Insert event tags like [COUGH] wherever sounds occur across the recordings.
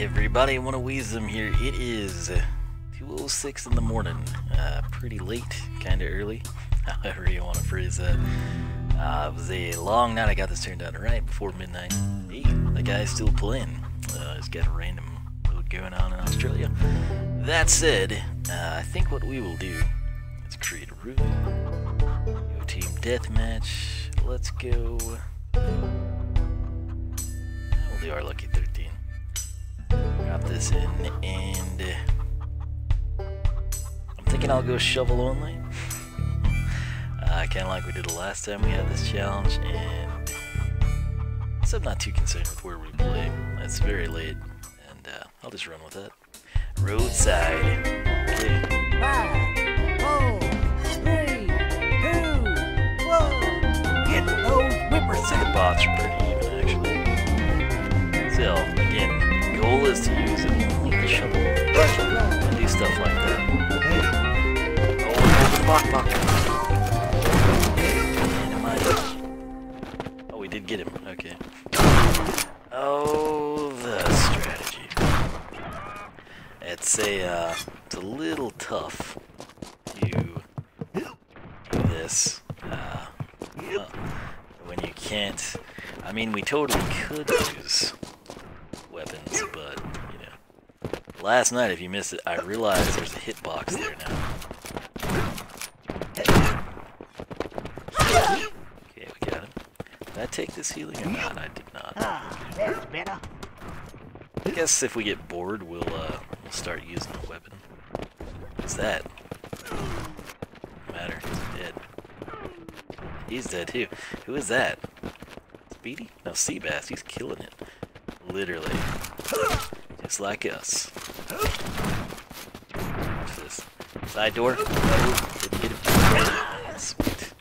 everybody, want to them here. It is 2.06 in the morning. Uh, pretty late, kind of early, [LAUGHS] however you want to phrase that. Uh, it was a long night. I got this turned on right before midnight. Hey, the guy's still playing. Uh, he's got a random load going on in Australia. That said, uh, I think what we will do is create a room. Go team deathmatch. Let's go. We'll do our lucky 13. Got this in, and uh, I'm thinking I'll go shovel only. [LAUGHS] uh, kind of like we did the last time we had this challenge, and so I'm not too concerned with where we play. It's very late, and uh, I'll just run with it. Roadside. Okay. Five, four, three, two, one. Get those oh, we did get him. Okay. Oh, the strategy. It's a, uh, it's a little tough to do this. Uh, uh, when you can't. I mean, we totally could use weapons, but you know. Last night, if you missed it, I realized there's a hitbox there now. Okay, we got him. Did I take this healing or not? I did not. Ah, that's better. I guess if we get bored, we'll uh, we'll start using the weapon. What's that? Matter. He's dead. He's dead too. Who is that? Speedy? No, Seabass. He's killing it. Literally. Just like us. What's this? Side door? Oh, didn't get it. Sweet.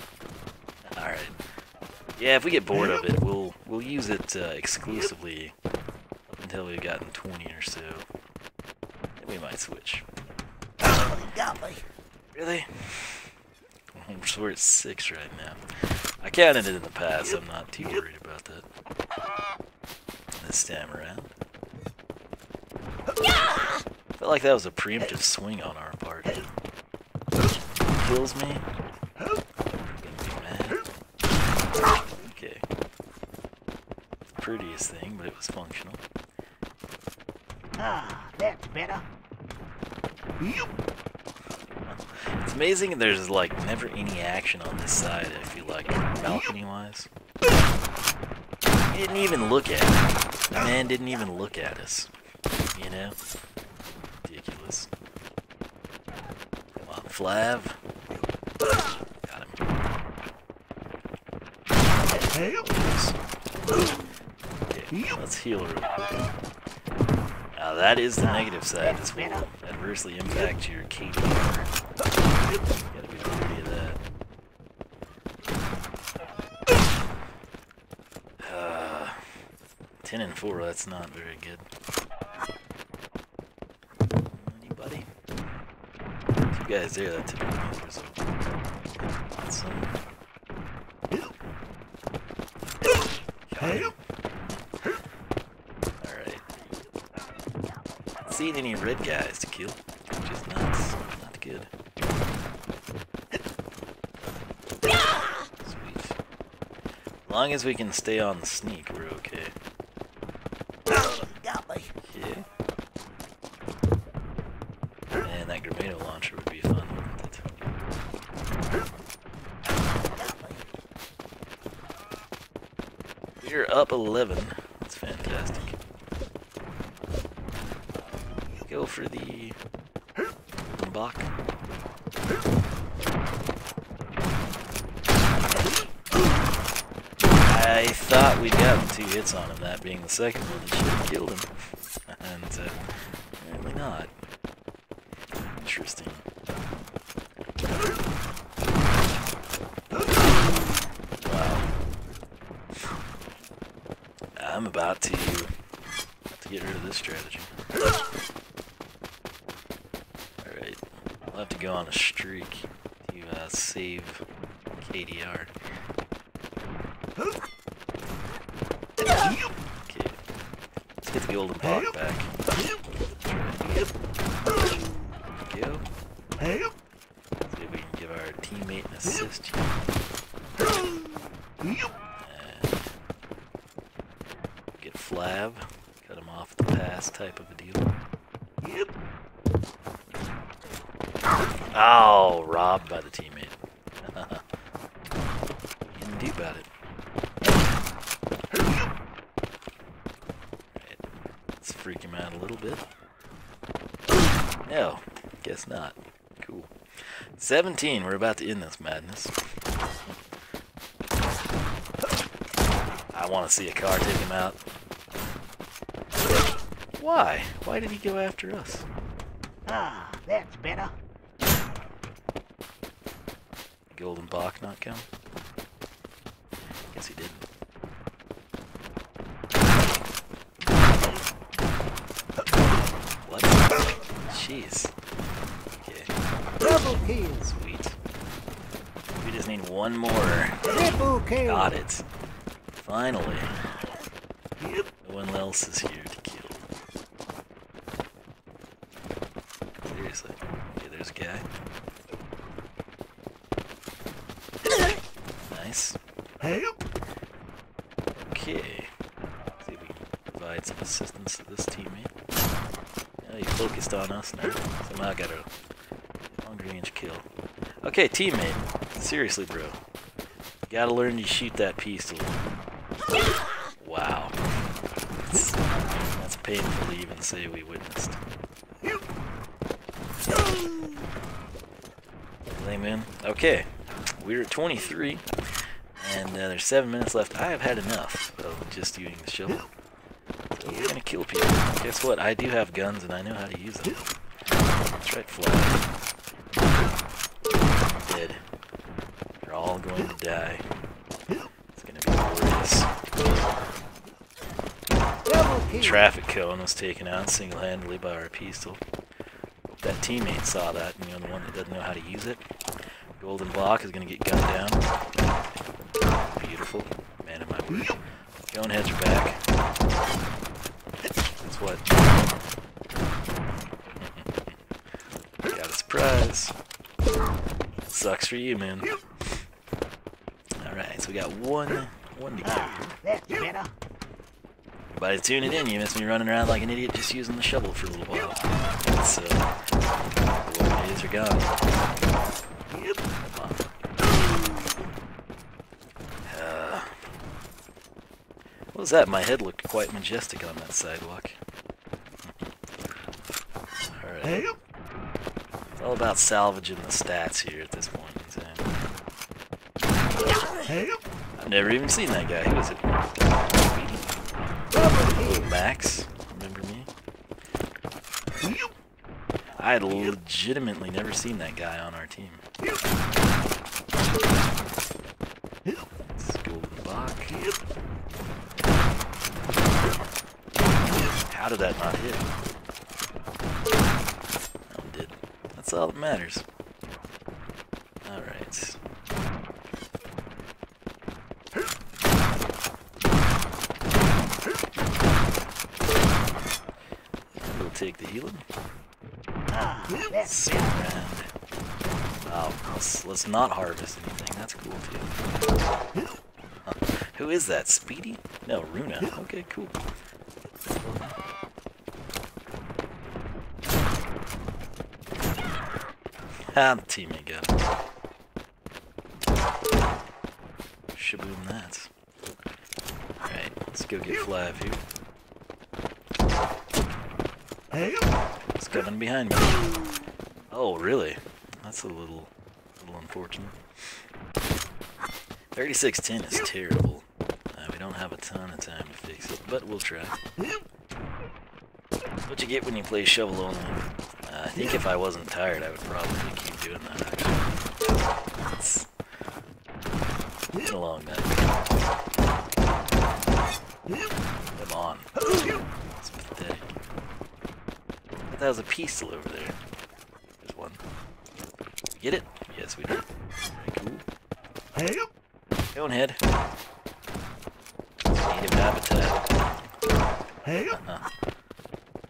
Alright. Yeah, if we get bored of it, we'll we'll use it uh, exclusively up until we've gotten 20 or so. Then we might switch. Really? We're at six right now. I counted it in the past, so I'm not too worried about that. This time around. Felt like that was a preemptive swing on our part. Kills me. Gonna be mad. Okay. The prettiest thing, but it was functional. Ah, that's better. It's amazing there's like never any action on this side, I feel like, balcony wise. He didn't even look at us. The man didn't even look at us. You know? Ridiculous. Come on, Flav. Got him. Let's heal real quick. Now that is the negative side. This will adversely impact your KD. Gotta be wary of that. Uh, 10 and 4, that's not very good. Anybody? Two guys there, that typically means there's a... Some... Got him. Alright. Seen any red guys to kill, which is not, not good. Sweet. As long as we can stay on the sneak, we're okay. Got me. Yeah. And that grenade launcher would be fun? We're up 11. That's fantastic. Go for the Bach. I thought we'd gotten two hits on him, that being the second one that should have killed him. and uh, apparently not. Interesting. Wow. I'm about to, to get rid of this strategy. We'll have to go on a streak to uh, save KDR. Okay. Let's get the golden pot back. See if we can give our teammate an assist get Flab. Cut him off the pass type of a deal. Robbed by the teammate. Didn't do about it. Right. Let's freak him out a little bit. No, guess not. Cool. 17, we're about to end this madness. I want to see a car take him out. Why? Why did he go after us? Ah, that's better. Golden Bach not come? Guess he didn't. What? Jeez. Okay, Double kill. sweet. We just need one more. Triple kill. Got it. Finally. Yep. No one else is here to kill. Seriously. Okay, there's a guy. Nice. Okay. See if we can provide some assistance to this teammate. Yeah, he focused on us now. Somehow I got a long range kill. Okay, teammate. Seriously, bro. You gotta learn to shoot that pistol. Wow. That's, that's painful to even say we witnessed. Lame in. Okay. We're at 23. And uh, there's seven minutes left. I have had enough of just using the shovel. So we're gonna kill people. Guess what? I do have guns and I know how to use them. That's right, Fly. Dead. You're all going to die. It's gonna be glorious. Traffic cone was taken out single-handedly by our pistol. Hope that teammate saw that, and you know, the one that doesn't know how to use it. Golden block is gonna get gunned down. Beautiful. Man of my word. Cone heads are back. That's what. [LAUGHS] Got a surprise. Sucks for you, man. Alright, so we got one one to that's. By tuning in, you missed me running around like an idiot just using the shovel for a little while. So, the are gone. Come on. Uh, what was that? My head looked quite majestic on that sidewalk. Alright. Hey. It's all about salvaging the stats here at this point in time. I've never even seen that guy. Who is it? Max, remember me? I had legitimately never seen that guy on our team. It's Golden Bach. How did that not hit? That one did. That's all that matters. Alright. We'll take the healing. Ah, around. Oh, let's, let's not harvest anything. That's cool too. Huh. Who is that? Speedy? No, Runa. Okay, cool. Teammate got it. Shaboom that. Alright, let's go get Flav here. It's coming behind me. Oh, really? That's a little, little unfortunate. 3610 is terrible. Uh, we don't have a ton of time to fix it, but we'll try. What you get when you play shovel only. Uh, I think if I wasn't tired, I would probably doing that, actually. It's been a long night. Come on. It's pathetic. That was a pistol over there. There's one. We Get it? Yes, we did. Very cool. Go ahead. Native habitat. Hey. Uh-huh.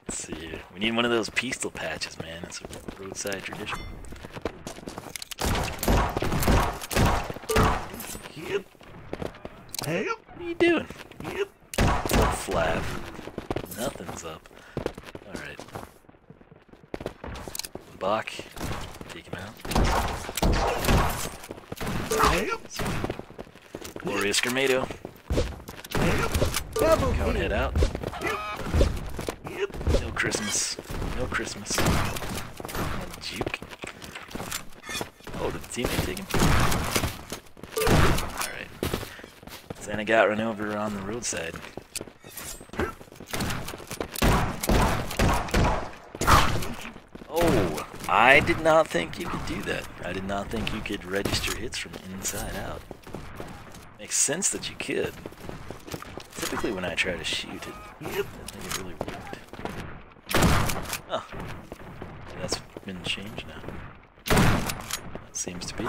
Let's see. Yeah, we need one of those pistol patches, man. It's a roadside tradition. Yep. Help. What are you doing? Yep. Nothing's up. Alright. Bach. Take him out. Help. Glorious Grenado. Double Cone kill. head out. Yep. No Christmas. No Christmas. And juke. Oh, did the teammate take him? Alright. Santa got run over on the roadside. Oh, I did not think you could do that. I did not think you could register hits from inside out. Makes sense that you could. Typically when I try to shoot it, Yep. I think it really worked. Oh. That's been changed now. That seems to be.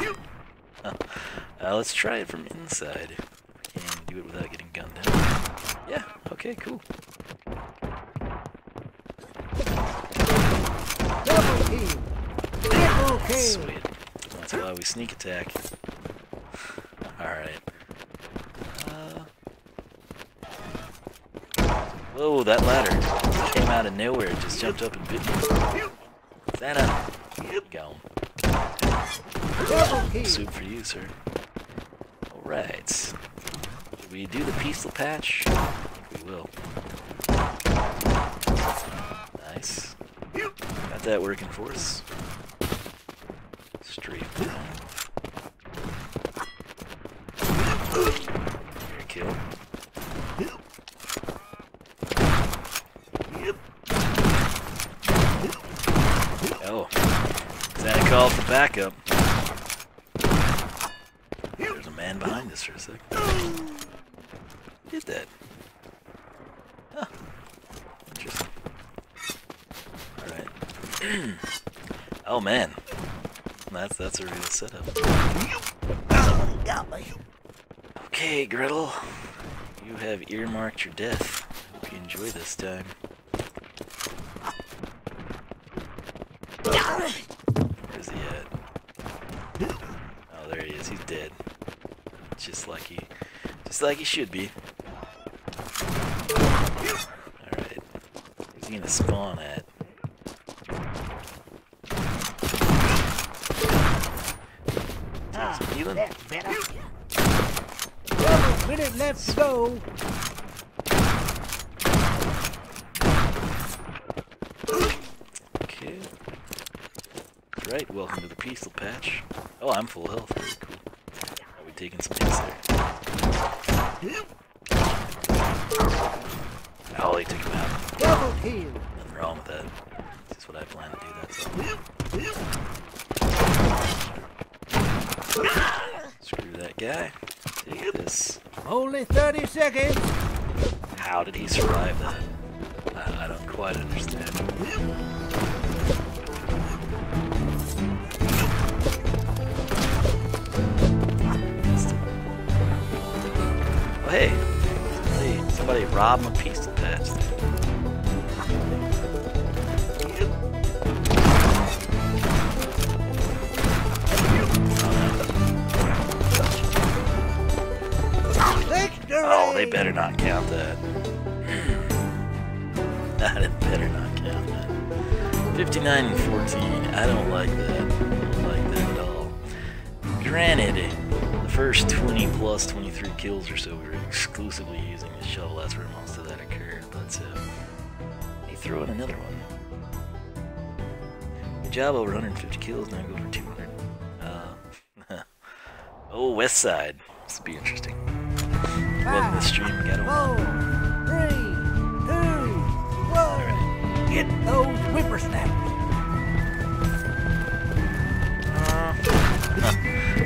Huh. Uh, let's try it from inside. If we can do it without getting gunned down. Yeah, okay, cool. Double kill. Triple kill. Sweet. That's why we sneak attack. Alright. Uh... Whoa, that ladder came out of nowhere. It just jumped up and bit me. Santa! Yep. Gone. Double kill. Soup for you, sir. Alright. We do the pistol patch? We will. Nice. Got that working for us. Straight down. Very kill. Yep. Oh. Santa called for backup. There's a man behind us for a sec. That? Huh. Interesting. Alright. [CLEARS THROAT] oh man. That's that's a real setup. Okay, Gretel. You have earmarked your death. Hope you enjoy this time. Where's he at? Oh, there he is. He's dead. Just like he, just like he should be. All right. Where's he gonna spawn at? Ah, Some healing? that's better. Double minute left to go. Okay. Right. Welcome to the pistol patch. Oh, I'm full health. Very cool. Are we taking some hits there? They took him out. Double kill. Nothing wrong with that. It's just what I plan to do, that's all. Screw that guy. Take this. Only 30 seconds. How did he survive that? I, I don't quite understand. Oh, hey. Somebody, somebody robbed my pistol better not count that. [SIGHS] that better not count that. 59 and 14. I don't like that. I don't like that at all. Granted, the first 20 plus 23 kills or so we were exclusively using the shovel. That's where most of that occurred. But uh, he threw in another one. Good job, over 150 kills. Now go for 200. Uh, [LAUGHS] oh, Westside. This will be interesting. Welcome to the stream. Got Four, one. three, two, one. Alright. Get those whippersnappers. Uh,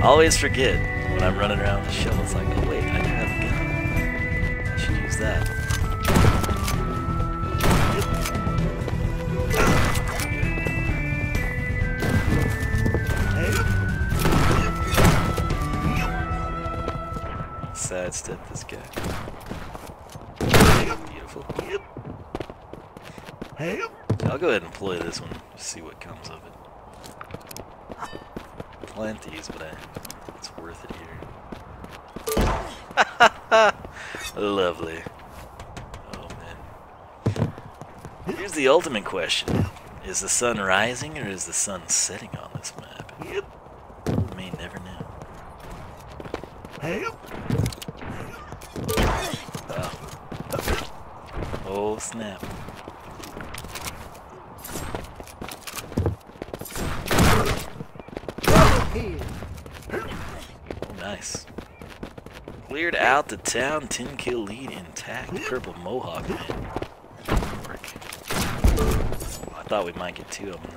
I always forget when I'm running around with the shovel. It's like, oh wait, I do have a gun. I should use that. Sidestep this guy. Beautiful. I'll go ahead and play this one, see what comes of it. Plant these, but I, it's worth it here. [LAUGHS] Lovely. Oh man. Here's the ultimate question. Is the sun rising or is the sun setting on this map? Yep. We may never know. Help. Oh snap. Oh, nice. Cleared out the town, 10 kill lead intact. Purple Mohawk, man. Work. Oh, I thought we might get two of them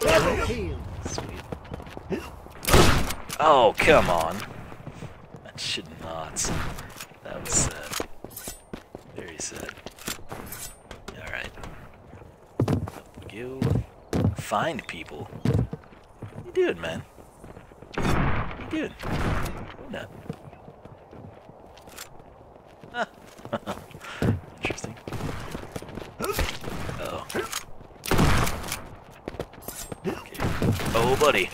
there. Sweet. Oh, come on. That should not. That was sad. Very sad. Alright. Up we go. Find people. What you doing, man? What you doing? No. Ah. [LAUGHS] Interesting. Uh oh. Okay. Oh, buddy.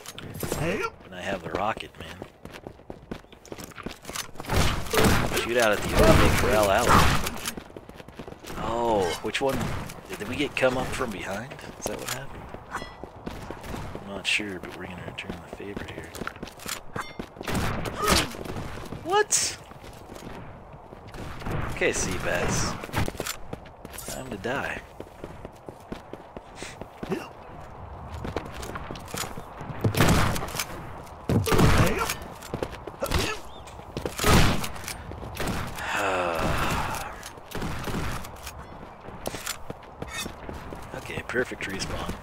And I have the rocket, man. Shoot out at the OJ Corral Alley. Oh, which one? Did we get come up from behind? Is that what happened? Not sure, but we're gonna return the favor here. What? Okay, Seabass. Time to die. Help. Help. okay, perfect respawn.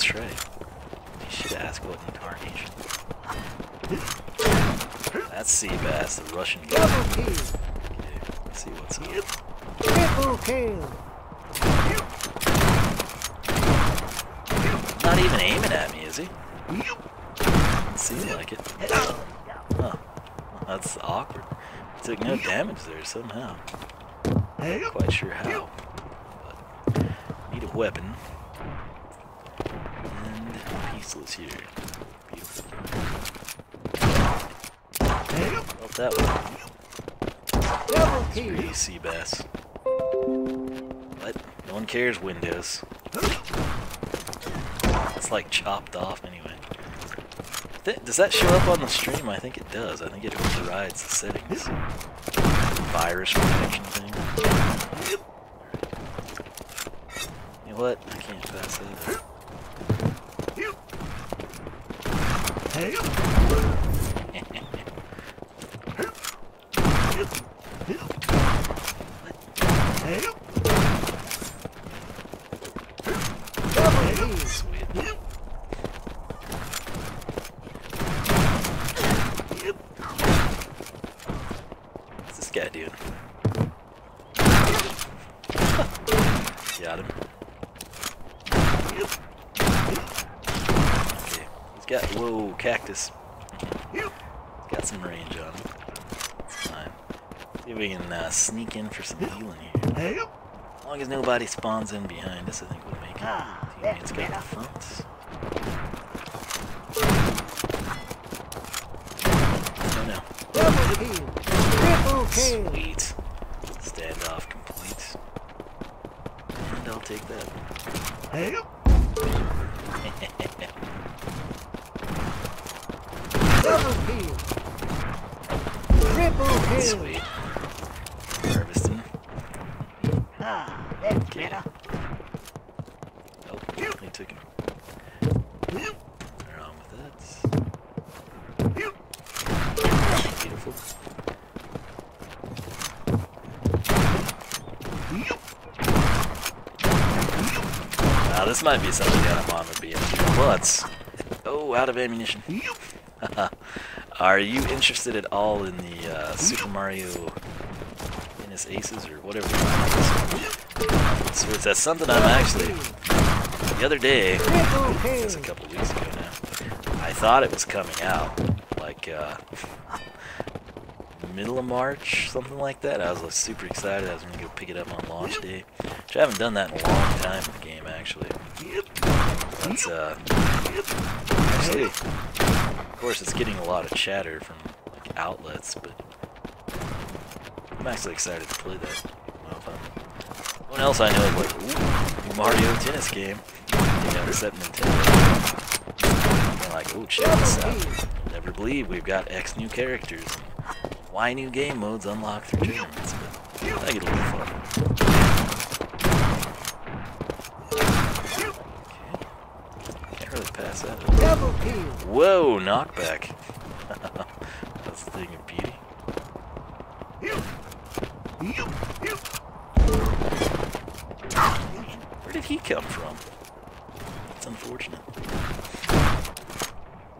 That's right. You should ask what incarnation. That's Seabass, the Russian guy. Double kill. Okay, let's see what's up. Triple kill. Not even aiming at me, is he? Yep. Like it. Huh. That's awkward. Took no damage there somehow. Help. Quite sure how. But need a weapon. And peaceless here. Beautiful. Help. Felt that one. Double Screw Seabass. What? No one cares, Windows. It's like chopped off anyway. Th- does that show up on the stream? I think it does. I think it overrides the settings. Virus protection thing. You know what? I can't pass that up. Help. Help. Double kill. Sweet. What's this guy doing? Got him. Okay. He's got whoa cactus. Got some range on him. It's fine. See if we can uh, sneak in for some healing here. As long as nobody spawns in behind us, I think we'll make it. Teammates got the front. Oh no. Double kill. Triple kill. Sweet. Standoff complete. And I'll take that. [LAUGHS] Double kill. Triple kill. Sweet. Harvesting. Ah, that's Okay. better. Oh, they took him. They're with that. Beautiful. Now this might be something that I'm on with BMG, but oh, out of ammunition. [LAUGHS] Are you interested at all in the uh, Super Mario Tennis Aces or whatever? So it's that's something I'm actually the other day, it's a couple weeks ago now. I thought it was coming out like uh, middle of March, something like that. I was like, super excited. I was gonna go pick it up on launch day. Which I haven't done that in a long time in the game, actually. That's, uh, actually, course, it's getting a lot of chatter from like outlets, but I'm actually excited to play that. One else I know is like, ooh, Mario tennis game. You know, set Nintendo. And like, oh, check this out. Never believe we've got X new characters. Why new game modes unlocked through tournaments? But I think it'll be fun. Can't really pass that. up. Double kill. Whoa, knockback. [LAUGHS] That's the thing of beauty. Where did he come from? That's unfortunate.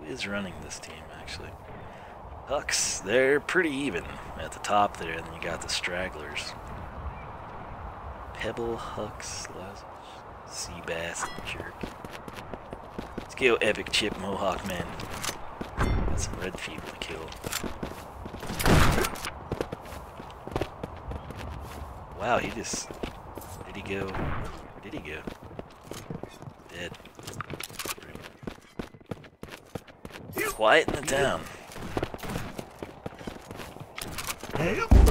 Who is running this team, actually? Hucks, they're pretty even at the top there, and then you got the stragglers. Pebble, Hucks, Seabass, Jerk. Go, Epic Chip Mohawk Man. Got some red people to kill. Wow, he just. Did he go? Where did he go? Dead. Quiet in the town. [LAUGHS]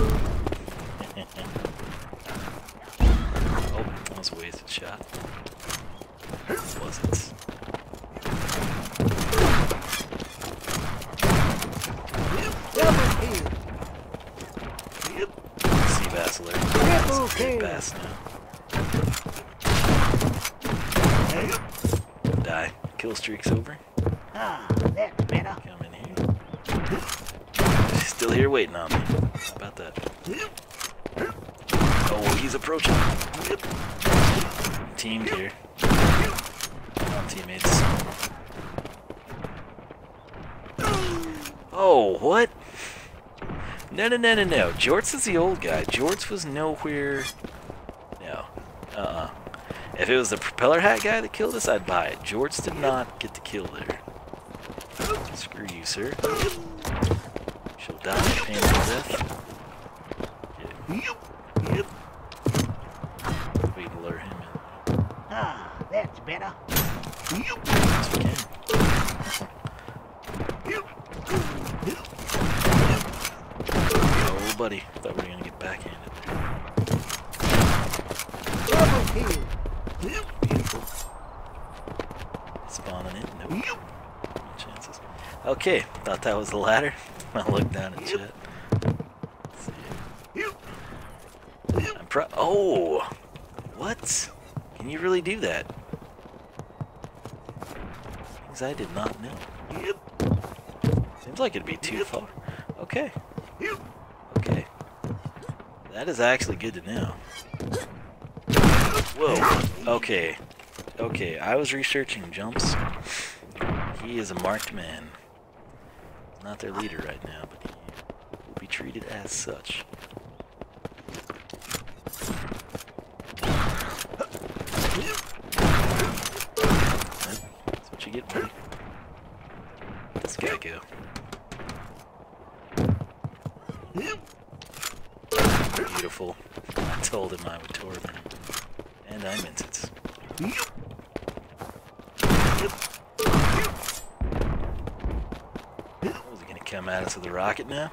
Oh, that was a wasted shot. Wasn't. Double kill. Seabass alert. Triple It's a bass now. Die. Kill streak's over. Ah, that's better. Come in here. Still here waiting on me. How about that? Oh, he's approaching. Teamed here. Come teammates. Oh, what? No, no, no, no, no. Jorts is the old guy. Jorts was nowhere. No. Uh-uh. If it was the propeller hat guy that killed us, I'd buy it. Jorts did not get the kill there. Screw you, sir. She'll die a painful death. Yeah, we can lure him in. Ah, that's better. Yes, we can. Oh, buddy. Thought we were gonna get backhanded there. Double. Beautiful. Spawning in? Nope. No chances. Okay, thought that was the ladder. [LAUGHS] I looked down at. Let's see. I'm pro- Oh! What? Can you really do that? Things I did not know. Seems like it'd be too far. Okay. That is actually good to know. Whoa. Okay. Okay, I was researching jumps. He is a marked man. Not their leader right now, but he will be treated as such. That's what you get, buddy. Guy go. Beautiful. Told him I would torment him. And I meant it. Oh, is he gonna come at us with a rocket now?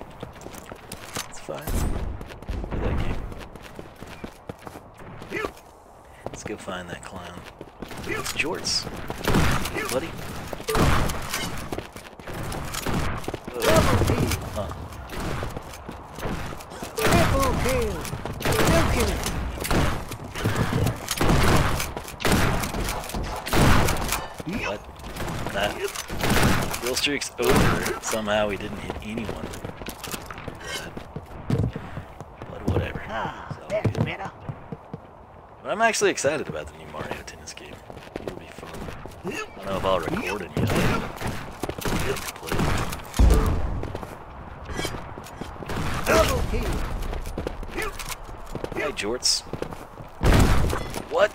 It's fine. Play that game. Let's go find that clown. It's Jorts. Buddy. Whoa. Double kill. Huh. Triple kill. Two kill. What? That kill streak's over. Somehow we didn't hit anyone. But whatever. Ah, It's all that's good. better. But I'm actually excited about the new Mario Tennis game. It'll be fun. I don't know if I'll record it yet. but I'd like to play it. Hey, Jorts. What?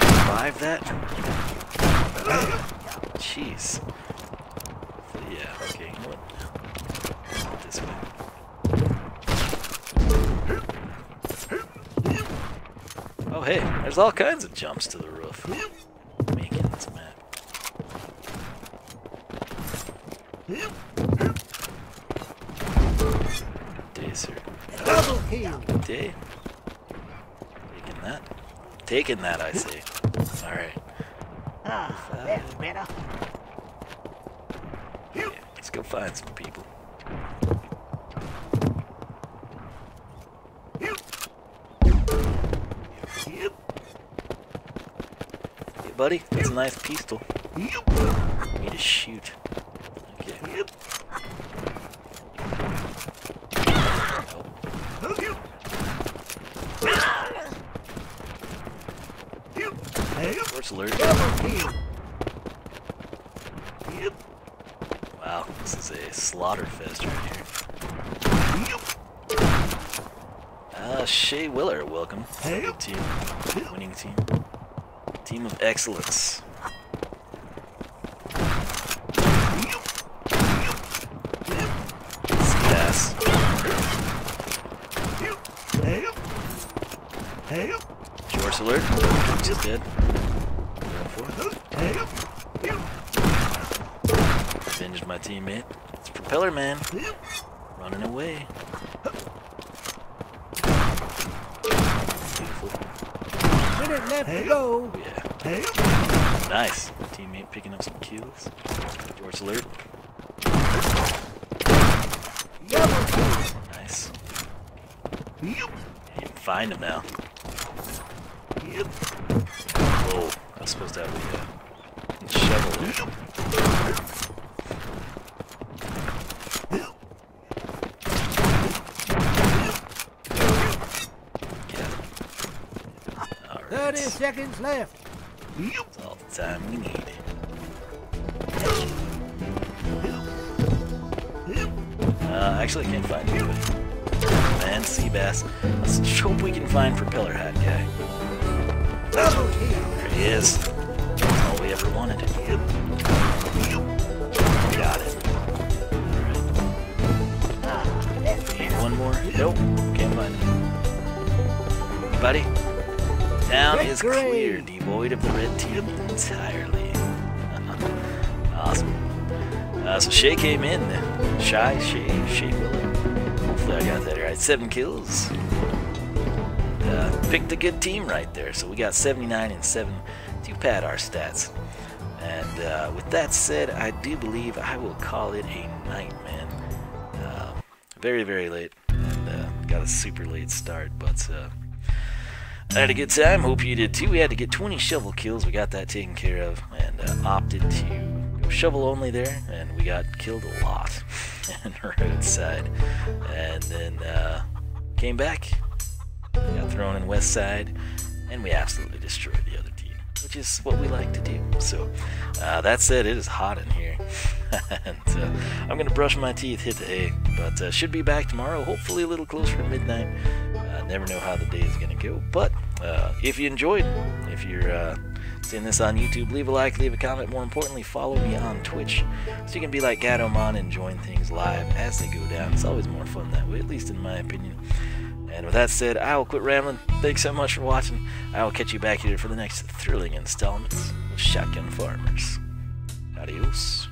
Revive that? Jeez. Yeah, okay, you know what? This way. Oh, hey. hey, there's all kinds of jumps to the roof. Making this map. Day, sir. Double kill. Day. Taking that. Taking that, I say. Alright. Ah, that's better. Yeah, let's go find some people. Hey, buddy, that's a nice pistol. Need to shoot. Okay. Force alert. Wow, this is a slaughter fest right here. Ah, Shea Willer, welcome. Good team. Winning team. Team of excellence. Yes. Force alert. Just dead. Avenged my teammate. It's Propeller Man. Running away. Beautiful. Minute left to go. Yeah. Nice. Teammate picking up some kills. Force alert. Nice. You can find him now. Whoa. Oh, I was supposed to have the uh, shovel. Yeah. Alright. Thirty seconds left. That's all the time we need. Uh, actually, I can't find anybody. Man, Seabass. Let's just hope we can find Propeller Hat Guy. There he is. All we ever wanted. Got it. One more? Nope. Can't find him. Buddy, town is clear, devoid of the red team entirely. [LAUGHS] awesome. Uh, so Shay came in. Shy, Shay, Shay Willow. Hopefully I got that right. Seven kills. Uh, picked a good team right there. So we got 79 and 7 to pad our stats. And uh, with that said, I do believe I will call it a night, man. Uh, very, very late. And uh, got a super late start, but uh, I had a good time. Hope you did too. We had to get 20 shovel kills. We got that taken care of and uh, opted to go shovel only there. And we got killed a lot [LAUGHS] on the roadside. And then uh, came back, got thrown in Westside, and we absolutely destroyed the other team, which is what we like to do. So uh, that said, it is hot in here. [LAUGHS] and uh, I'm going to brush my teeth, hit the hay, but uh, should be back tomorrow, hopefully a little closer to midnight. Uh, never know how the day is going to go. But uh, if you enjoyed, if you're uh, seeing this on YouTube, leave a like, leave a comment. More importantly, follow me on Twitch so you can be like Gatomon and join things live as they go down. It's always more fun that way, at least in my opinion. And with that said, I will quit rambling. Thanks so much for watching. I will catch you back here for the next thrilling installments of Shotgun Farmers. Adios.